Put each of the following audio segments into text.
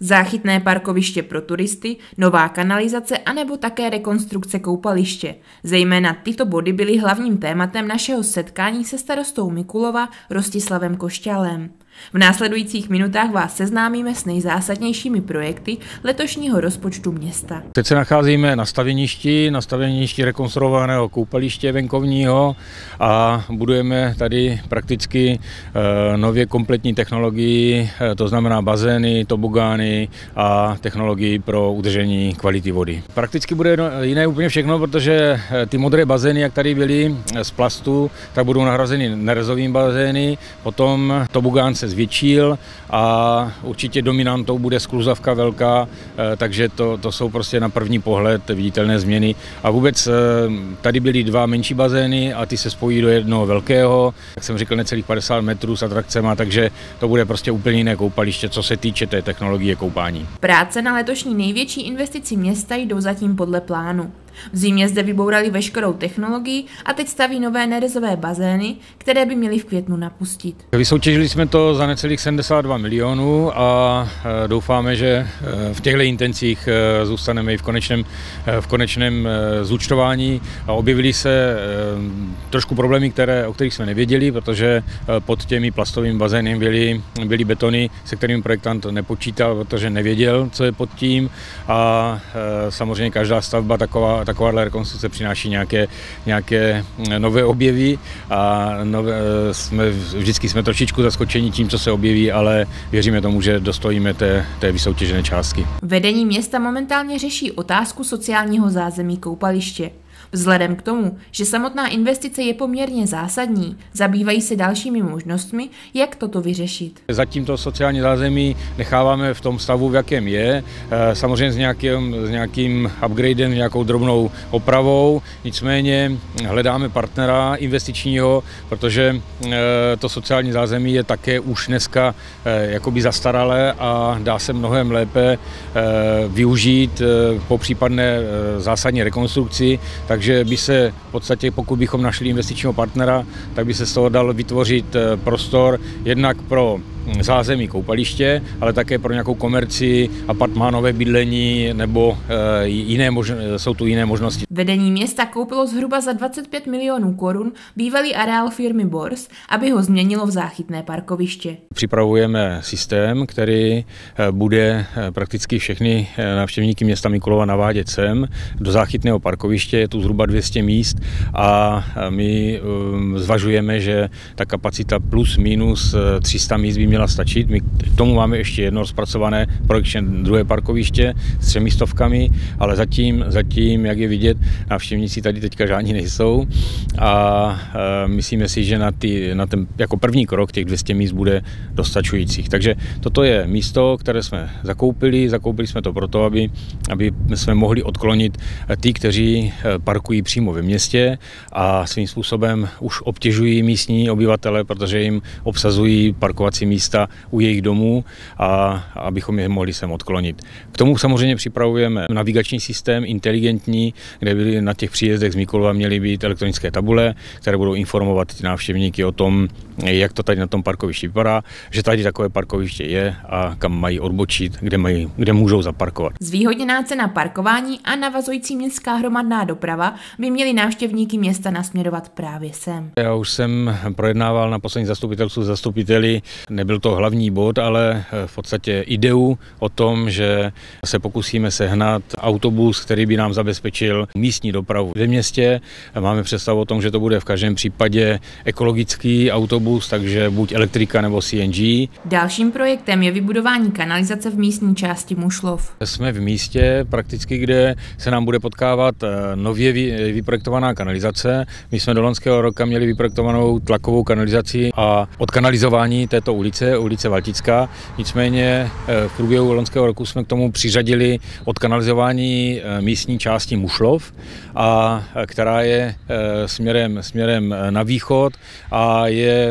Záchytné parkoviště pro turisty, nová kanalizace anebo také rekonstrukce koupaliště. Zejména tyto body byly hlavním tématem našeho setkání se starostou Mikulova Rostislavem Košťalem. V následujících minutách vás seznámíme s nejzásadnějšími projekty letošního rozpočtu města. Teď se nacházíme na stavěništi, na stavěništi rekonstruovaného koupaliště venkovního a budujeme tady prakticky eh, nově kompletní technologii, eh, to znamená bazény, tobogány a technologii pro udržení kvality vody. Prakticky bude jiné úplně všechno, protože eh, ty modré bazény, jak tady byly z plastu, tak budou nahrazeny nerezovými bazény, potom tobogán se zvětšil a určitě dominantou bude skluzavka velká, eh, takže to, to jsou prostě na první pohled viditelné změny. A vůbec eh, tady byly dva menší bazény a ty se spojí do jednoho velkého, jak jsem říkal, necelých 50 metrů s atrakcemi, takže to bude prostě úplně jiné koupaliště, co se týče té technologie koupání. Práce na letošní největší investici města jdou zatím podle plánu. V zimě zde vybourali veškerou technologii a teď staví nové nerezové bazény, které by měly v květnu napustit. Vysoutěžili jsme to za necelých 72 milionů a e, doufáme, že e, v těchto intencích e, zůstaneme i v konečném, v konečném zúčtování. Objevily se trošku problémy, které, o kterých jsme nevěděli, protože pod těmi plastovými bazény byly, byly betony, se kterými projektant nepočítal, protože nevěděl, co je pod tím a samozřejmě každá stavba taková takováhle rekonstrukce přináší nějaké, nějaké nové objevy a nové, jsme, vždycky jsme trošičku zaskočeni tím, co se objeví, ale věříme tomu, že dostojíme té, té vysoutěžené částky. Vedení města momentálně řeší otázku sociálního zázemí koupaliště. Vzhledem k tomu, že samotná investice je poměrně zásadní, zabývají se dalšími možnostmi, jak toto vyřešit. Zatím to sociální zázemí necháváme v tom stavu, v jakém je, eh, samozřejmě s nějakým, s nějakým upgradem, nějakou drobnou opravou, nicméně hledáme partnera investičního, protože eh, to sociální zázemí je také už dneska eh, jakoby zastaralé a dá se mnohem lépe využít po případné zásadní rekonstrukci, takže by se v podstatě, pokud bychom našli investičního partnera, tak by se z toho dal vytvořit eh, prostor jednak pro zázemí koupaliště, ale také pro nějakou komerci, apartmánové bydlení nebo eh, jiné možno, jsou tu jiné možnosti. Vedení města koupilo zhruba za 25 milionů korun bývalý areál firmy Bors, aby ho změnilo v záchytné parkoviště. Připravujeme systém, který eh, bude eh, prakticky všechny návštěvníky města Mikulova navádět sem do záchytného parkoviště. Je tu zhruba 200 míst a my zvažujeme, že ta kapacita plus minus 300 míst by měla stačit. My k tomu máme ještě jedno rozpracované projekčně druhé parkoviště s třemi stovkami, ale zatím, zatím, jak je vidět, návštěvníci tady teďka žádní nejsou a e, myslíme si, že na, ty, na ten jako první krok těch 200 míst bude dostačujících. Takže toto je místo, které jsme zakoupili. Zakoupili jsme to proto, aby, aby jsme mohli odklonit ty, kteří e, parkují přímo ve městě a svým způsobem už obtěžují místní obyvatele, protože jim obsazují parkovací místa místa u jejich domů a abychom je mohli sem odklonit. K tomu samozřejmě připravujeme navigační systém inteligentní, kde by na těch příjezdech z Mikulova měly být elektronické tabule, které budou informovat ty návštěvníky o tom, jak to tady na tom parkovišti vypadá, že tady takové parkoviště je a kam mají odbočit, kde, mají, kde můžou zaparkovat. Zvýhodněná cena parkování a navazující městská hromadná doprava by měly návštěvníky města nasměrovat právě sem. Já už jsem projednával na poslední zastupitelstvu zastupiteli, nebyl to hlavní bod, ale eh, v podstatě ideu o tom, že se pokusíme sehnat autobus, který by nám zabezpečil místní dopravu ve městě. Máme představu o tom, že to bude v každém případě ekologický autobus, takže buď elektrika nebo CNG. Dalším projektem je vybudování kanalizace v místní části Mušlov. Jsme v místě prakticky, kde se nám bude potkávat eh, nově vyprojektovaná kanalizace. My jsme do loňského roka měli vyprojektovanou tlakovou kanalizaci a odkanalizování této ulice ulice, Valtická. Nicméně eh, v průběhu loňského roku jsme k tomu přiřadili odkanalizování eh, místní části Mušlov, a, která je směrem, směrem na východ a je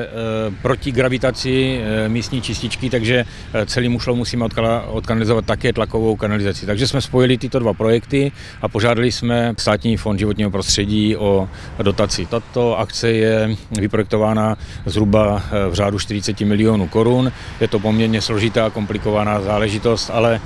proti gravitaci místní čističky, takže celý mušlo musíme odkanalizovat také tlakovou kanalizaci. Takže jsme spojili tyto dva projekty a požádali jsme státní fond životního prostředí o dotaci. Tato akce je vyprojektována zhruba v řádu 40 milionů korun. Je to poměrně složitá a komplikovaná záležitost, ale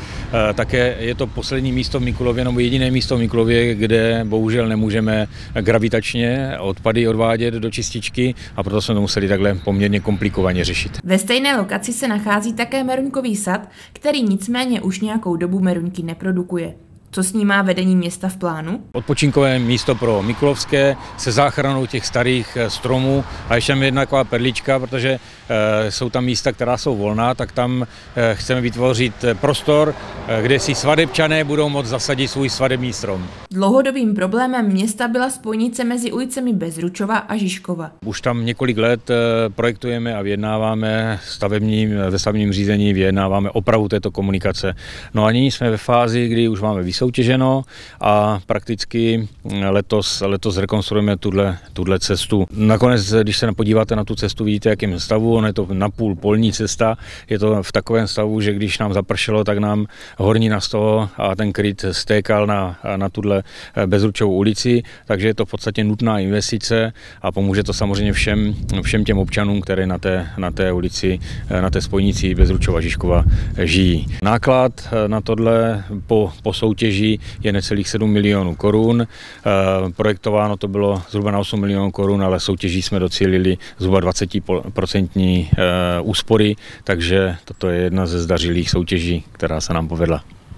také je to poslední místo v Mikulově, nebo jediné místo v Mikulově, kde bohužel nemůžeme gravitačně odpady odvádět do čističky a proto jsme to museli takhle poměrně komplikovaně řešit. Ve stejné lokaci se nachází také Meruňkový sad, který nicméně už nějakou dobu Meruňky neprodukuje. Co s ním má vedení města v plánu? Odpočinkové místo pro Mikulovské se záchranou těch starých eh, stromů a ještě jedna taková perlička, protože e, jsou tam místa, která jsou volná, tak tam e, chceme vytvořit prostor, kde si svadebčané budou moct zasadit svůj svadební strom. Dlouhodobým problémem města byla spojnice mezi ulicemi Bezručova a Žižkova. Už tam několik let projektujeme a vyjednáváme stavebním, ve stavebním řízení, vyjednáváme opravu této komunikace. No a nyní jsme ve fázi, kdy už máme výsledky vysoutěženo a prakticky letos, letos rekonstruujeme tuhle, tuhle cestu. Nakonec, když se podíváte na tu cestu, vidíte, jakým stavu, on je to napůl polní cesta, je to v takovém stavu, že když nám zapršelo, tak nám hornina z toho a ten kryt stékal na, na tuhle bezručovou ulici, takže je to v podstatě nutná investice a pomůže to samozřejmě všem, všem těm občanům, které na té, na té ulici, na té spojnici Bezručova Žižkova žijí. Náklad na tohle po, po soutěži soutěží je necelých 7 milionů korun. Eh, projektováno to bylo zhruba na 8 milionů korun, ale soutěží jsme docílili zhruba 20% eh, úspory, takže toto je jedna ze zdařilých soutěží, která se nám povedla.